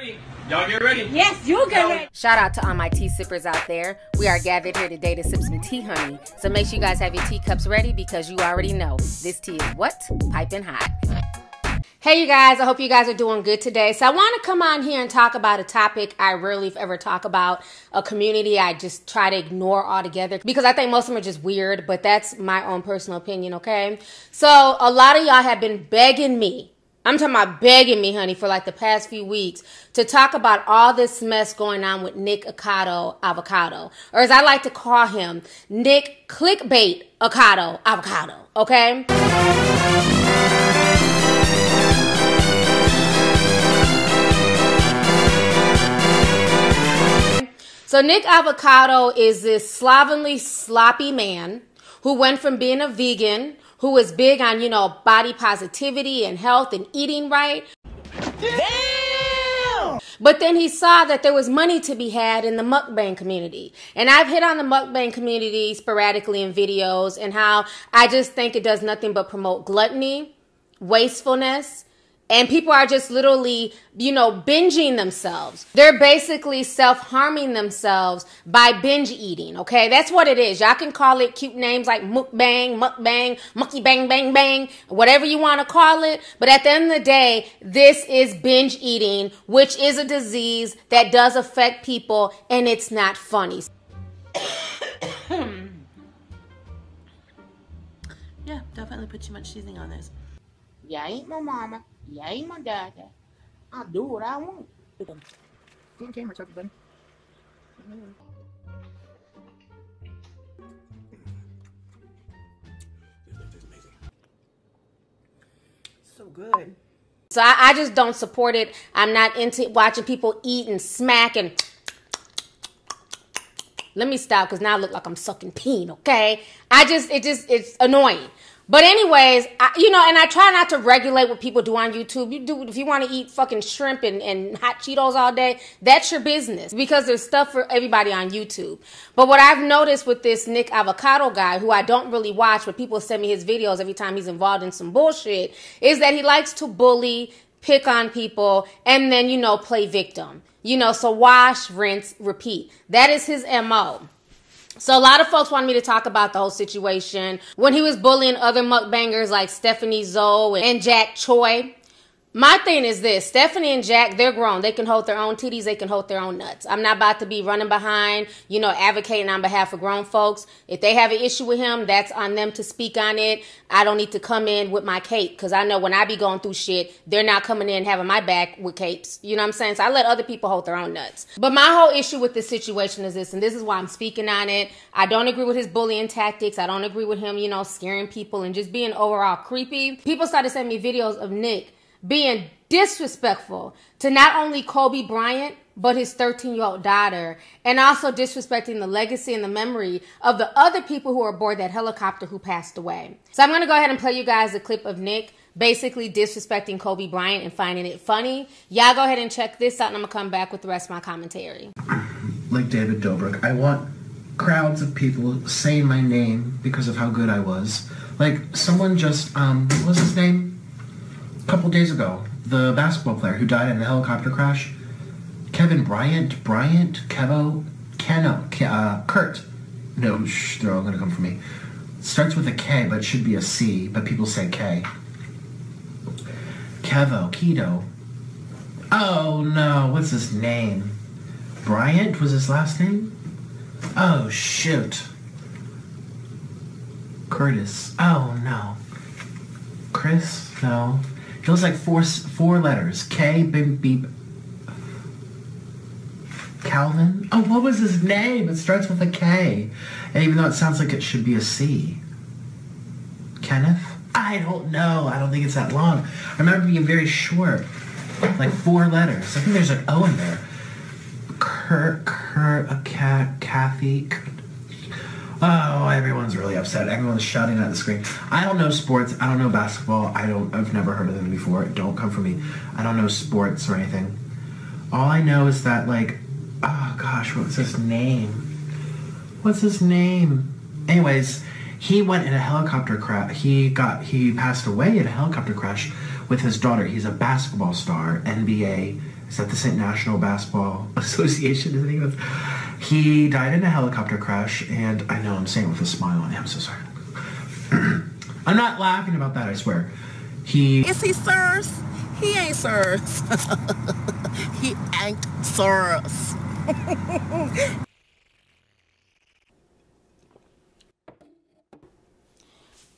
ready. Y'all get ready. Yes, you get ready. Shout out to all my tea sippers out there. We are gathered here today to sip some tea, honey. So make sure you guys have your teacups ready because you already know this tea is what? Piping hot. Hey, you guys, I hope you guys are doing good today. So, I want to come on here and talk about a topic I rarely ever talk about, a community I just try to ignore altogether because I think most of them are just weird, but that's my own personal opinion, okay? So, a lot of y'all have been begging me I'm talking about begging me, honey, for like the past few weeks to talk about all this mess going on with Nikocado Avocado, or as I like to call him, Nick Clickbait Acado Avocado, okay? So Nick Avocado is this slovenly, sloppy man who went from being a vegan who is big on, you know, body positivity and health and eating right. Damn! But then he saw that there was money to be had in the mukbang community. And I've hit on the mukbang community sporadically in videos and how I just think it does nothing but promote gluttony, wastefulness, and people are just literally, you know, binging themselves. They're basically self harming themselves by binge eating. Okay. That's what it is. Y'all can call it cute names like mukbang, mukbang, mucky bang, bang, bang, whatever you want to call it. But at the end of the day, this is binge eating, which is a disease that does affect people and it's not funny. yeah, definitely put too much seasoning on this. Yeah, I ain't my mama. You ain't my daddy. I'll do what I want. Get camera, Chucky, buddy. So good. So I, I, just don't support it. I'm not into watching people eat and smack and. Let me stop because now I look like I'm sucking peen. Okay, I just it just it's annoying. But anyways, I, you know, and I try not to regulate what people do on YouTube. You do if you want to eat fucking shrimp and, and hot Cheetos all day, that's your business because there's stuff for everybody on YouTube. But what I've noticed with this Nick Avocado guy, who I don't really watch, but people send me his videos every time he's involved in some bullshit, is that he likes to bully, pick on people, and then you know play victim. You know, so wash, rinse, repeat. That is his mo. So a lot of folks wanted me to talk about the whole situation when he was bullying other mukbangers like Stephanie Soo and Jack Choi. My thing is this Stephanie and Jack, they're grown. They can hold their own titties, they can hold their own nuts. I'm not about to be running behind, you know, advocating on behalf of grown folks. If they have an issue with him, that's on them to speak on it. I don't need to come in with my cape because I know when I be going through shit, they're not coming in having my back with capes. You know what I'm saying? So I let other people hold their own nuts. But my whole issue with this situation is this, and this is why I'm speaking on it. I don't agree with his bullying tactics. I don't agree with him, you know, scaring people and just being overall creepy. People started sending me videos of Nick being disrespectful to not only Kobe Bryant, but his 13 year old daughter, and also disrespecting the legacy and the memory of the other people who were aboard that helicopter who passed away. So I'm going to go ahead and play you guys a clip of Nick basically disrespecting Kobe Bryant and finding it funny. Y'all go ahead and check this out, and I'm to come back with the rest of my commentary. Like David Dobrik, I want crowds of people saying my name because of how good I was. Like someone just, um, what was his name? A couple days ago, the basketball player who died in a helicopter crash, Kevin Bryant, Bryant, Kevo, Keno, uh, Kurt. No, shh, they're all going to come for me. Starts with a K, but it should be a C, but people say K. Kevo, Keto. Oh no, what's his name? Bryant was his last name? Oh shoot. Curtis. Oh no. Chris? No. Feels like four four letters. K beep beep. Calvin? Oh, what was his name? It starts with a K. And even though it sounds like it should be a C. Kenneth? I don't know. I don't think it's that long. I remember being very short. Like four letters. I think there's an O in there. Kurt, Kurt, a cat, Kathy, oh, everyone's really upset. Everyone's shouting at the screen. I don't know sports. I don't know basketball. I don't. I've never heard of them before. Don't come for me. I don't know sports or anything. All I know is that like, oh gosh, what's his name? What's his name? Anyways, he went in a helicopter crash. He got he passed away in a helicopter crash with his daughter. He's a basketball star, NBA Is that the St. National Basketball Association? The name of? He died in a helicopter crash, and I know I'm saying it with a smile on. I'm so sorry. I'm not laughing about that. I swear. He Is he sirs? He ain't sirs. he ain't sirs.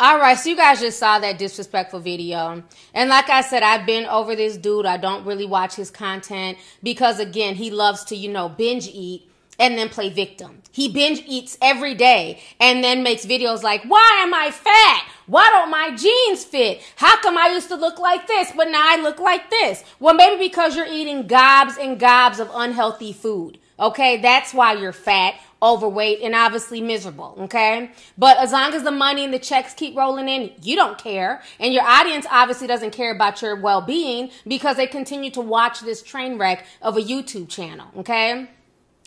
All right, so you guys just saw that disrespectful video. And like I said, I've been over this dude. I don't really watch his content because, again, he loves to, you know, binge eat and then play victim. He binge eats every day and then makes videos like, why am I fat? Why don't my jeans fit? How come I used to look like this, but now I look like this? Well, maybe because you're eating gobs and gobs of unhealthy food. Okay, that's why you're fat, overweight, and obviously miserable. Okay, but as long as the money and the checks keep rolling in, you don't care, and your audience obviously doesn't care about your well-being because they continue to watch this train wreck of a YouTube channel. Okay.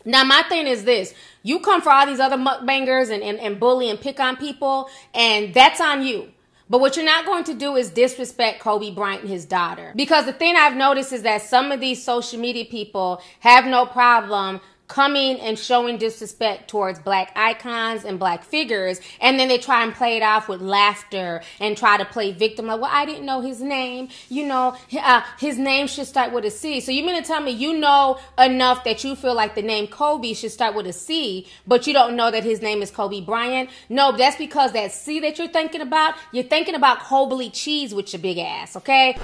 Now, my thing is this. You come for all these other mukbangers and, and, and bully and pick on people, and that's on you. But what you're not going to do is disrespect Kobe Bryant and his daughter. Because the thing I've noticed is that some of these social media people have no problem coming and showing disrespect towards black icons and black figures. And then they try and play it off with laughter and try to play victim like well i didn't know his name. You know uh, his name should start with a c. So you mean to tell me you know enough that you feel like the name kobe should start with a c but you don't know that his name is kobe bryant? No that's because that c that you're thinking about you're thinking about Kobe cheese with your big ass okay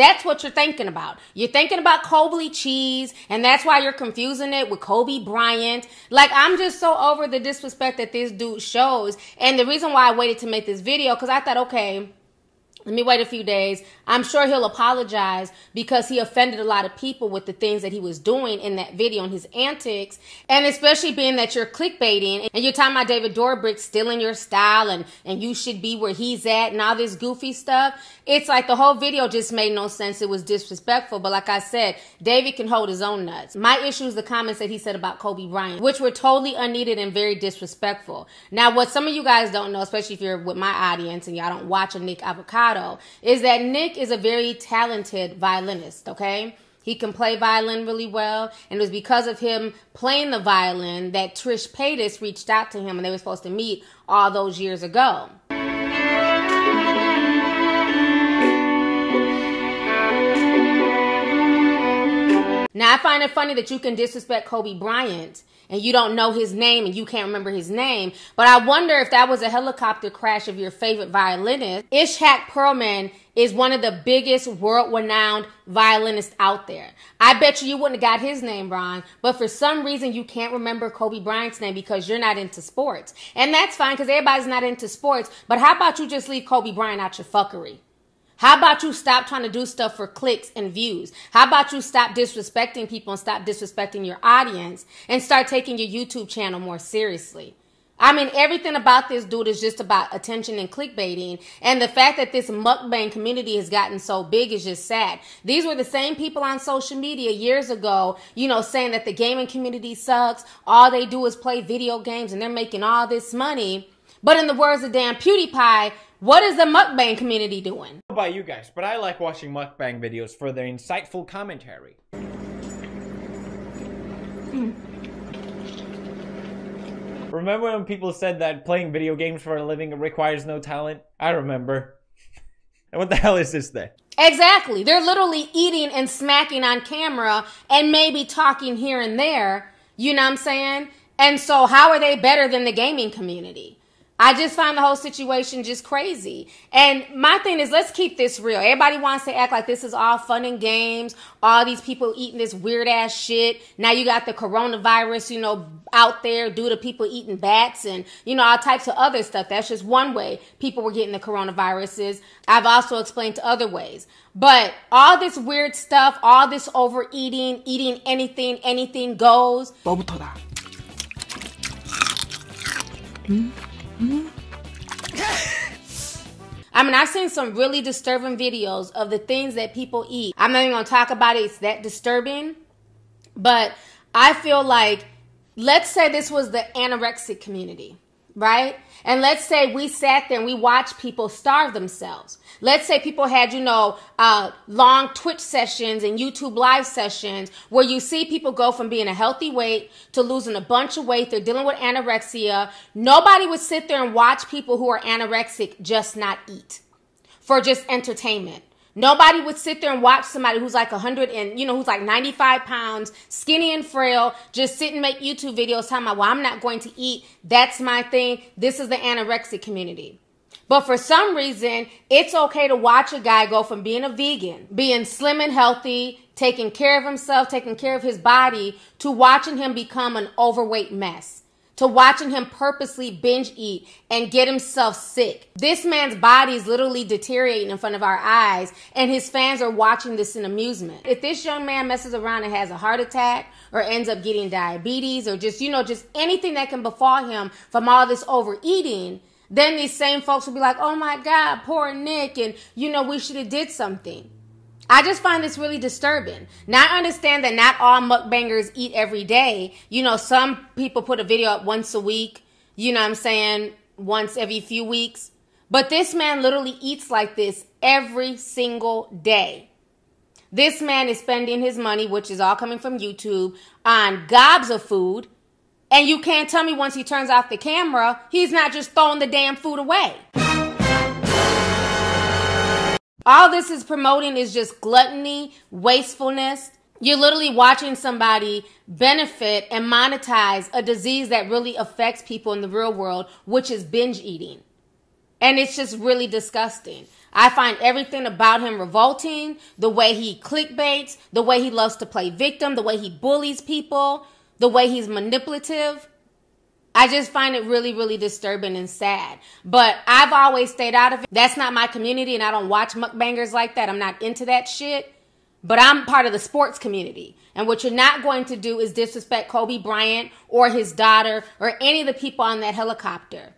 That's what you're thinking about. You're thinking about Kobe cheese, and that's why you're confusing it with Kobe Bryant. Like, I'm just so over the disrespect that this dude shows. And the reason why I waited to make this video, because I thought, okay, let me wait a few days. I'm sure he'll apologize because he offended a lot of people with the things that he was doing in that video and his antics. And especially being that you're clickbaiting and you're talking about David Dobrik stealing your style and, and you should be where he's at and all this goofy stuff. It's like the whole video just made no sense. It was disrespectful. But like I said, David can hold his own nuts. My issue is the comments that he said about Kobe Bryant, which were totally unneeded and very disrespectful. Now, what some of you guys don't know, especially if you're with my audience and y'all don't watch a Nick Avocado, is that Nick is a very talented violinist, okay? He can play violin really well, and it was because of him playing the violin that Trish Paytas reached out to him and they were supposed to meet all those years ago. Now, I find it funny that you can disrespect Kobe Bryant and you don't know his name and you can't remember his name. But I wonder if that was a helicopter crash of your favorite violinist. Itzhak Perlman is one of the biggest world renowned violinists out there. I bet you you wouldn't have got his name wrong, but for some reason you can't remember Kobe Bryant's name because you're not into sports. And that's fine because everybody's not into sports. But how about you just leave Kobe Bryant out your fuckery? How about you stop trying to do stuff for clicks and views? How about you stop disrespecting people and stop disrespecting your audience and start taking your YouTube channel more seriously? I mean, everything about this dude is just about attention and clickbaiting. And the fact that this mukbang community has gotten so big is just sad. These were the same people on social media years ago, you know, saying that the gaming community sucks. All they do is play video games and they're making all this money. But in the words of damn PewDiePie, what is the mukbang community doing? I about you guys, but I like watching mukbang videos for their insightful commentary. Hmm. Remember when people said that playing video games for a living requires no talent? I remember. And what the hell is this then? Exactly. They're literally eating and smacking on camera and maybe talking here and there. You know what I'm saying? And so, how are they better than the gaming community? I just find the whole situation just crazy. And my thing is, let's keep this real. Everybody wants to act like this is all fun and games. All these people eating this weird ass shit. Now you got the coronavirus, you know, out there due to people eating bats and, you know, all types of other stuff. That's just one way people were getting the coronaviruses. I've also explained to other ways. But all this weird stuff, all this overeating, eating anything, anything goes. I mean, I've seen some really disturbing videos of the things that people eat. I'm not even gonna talk about it, it's that disturbing. But I feel like, let's say this was the anorexic community. Right? And let's say we sat there and we watched people starve themselves. Let's say people had, you know, uh, long Twitch sessions and YouTube live sessions where you see people go from being a healthy weight to losing a bunch of weight. They're dealing with anorexia. Nobody would sit there and watch people who are anorexic just not eat for just entertainment. Nobody would sit there and watch somebody who's like 100 and, you know, who's like 95 pounds, skinny and frail, just sit and make YouTube videos talking about, well, I'm not going to eat. That's my thing. This is the anorexic community. But for some reason, it's okay to watch a guy go from being a vegan, being slim and healthy, taking care of himself, taking care of his body, to watching him become an overweight mess to watching him purposely binge eat and get himself sick. This man's body is literally deteriorating in front of our eyes, and his fans are watching this in amusement. If this young man messes around and has a heart attack or ends up getting diabetes or just, you know, just anything that can befall him from all this overeating, then these same folks will be like, oh my God, poor Nick, and you know, we should have did something. I just find this really disturbing. Now I understand that not all mukbangers eat every day. You know, some people put a video up once a week, you know I'm saying, once every few weeks. But this man literally eats like this every single day. This man is spending his money, which is all coming from YouTube, on gobs of food. And you can't tell me once he turns off the camera, he's not just throwing the damn food away. All this is promoting is just gluttony, wastefulness. You're literally watching somebody benefit and monetize a disease that really affects people in the real world, which is binge eating. And it's just really disgusting. I find everything about him revolting. The way he clickbaits, the way he loves to play victim, the way he bullies people, the way he's manipulative. I just find it really, really disturbing and sad. But I've always stayed out of it. That's not my community, and I don't watch mukbangers like that. I'm not into that shit. But I'm part of the sports community. And what you're not going to do is disrespect Kobe Bryant or his daughter or any of the people on that helicopter.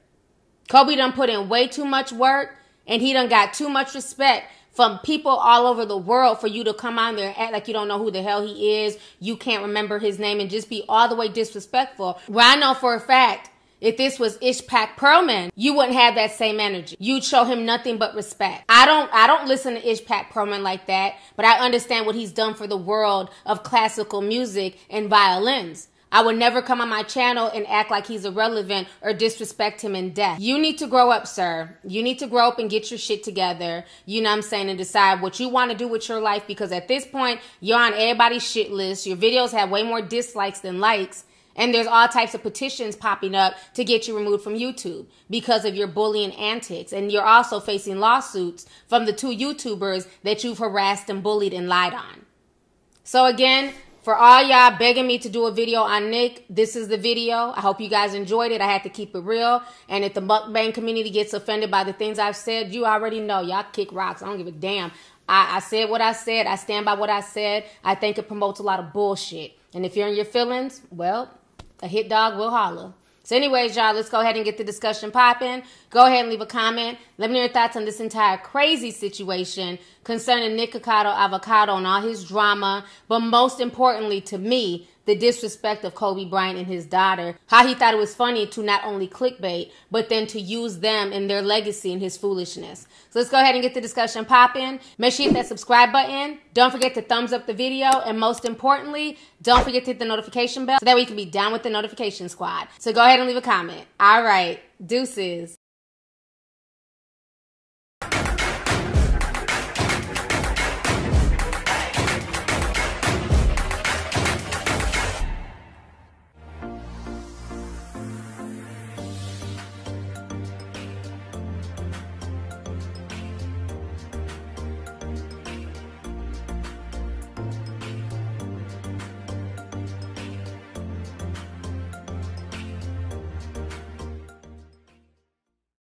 Kobe done put in way too much work and he done got too much respect from people all over the world for you to come on there and act like you don't know who the hell he is. You can't remember his name and just be all the way disrespectful. Well, I know for a fact if this was Itzhak Perlman, you wouldn't have that same energy. You'd show him nothing but respect. I don't I don't listen to Itzhak Perlman like that, but I understand what he's done for the world of classical music and violins. I would never come on my channel and act like he's irrelevant or disrespect him in death. You need to grow up, sir. You need to grow up and get your shit together. You know what I'm saying? And decide what you want to do with your life because at this point, you're on everybody's shit list. Your videos have way more dislikes than likes. And there's all types of petitions popping up to get you removed from YouTube because of your bullying antics. And you're also facing lawsuits from the two YouTubers that you've harassed and bullied and lied on. So again, for all y'all begging me to do a video on Nick, this is the video. I hope you guys enjoyed it. I had to keep it real. And if the mukbang community gets offended by the things I've said, you already know. Y'all kick rocks. I don't give a damn. I, I said what I said. I stand by what I said. I think it promotes a lot of bullshit. And if you're in your feelings, well, a hit dog will holler. So, anyways, y'all, let's go ahead and get the discussion popping. Go ahead and leave a comment. Let me know your thoughts on this entire crazy situation concerning Nikocado Avocado and all his drama. But most importantly to me, the disrespect of Kobe Bryant and his daughter. How he thought it was funny to not only clickbait, but then to use them and their legacy and his foolishness. So let's go ahead and get the discussion popping. Make sure you hit that subscribe button. Don't forget to thumbs up the video. And most importantly, don't forget to hit the notification bell so that way you can be down with the notification squad. So go ahead and leave a comment. All right. Deuces.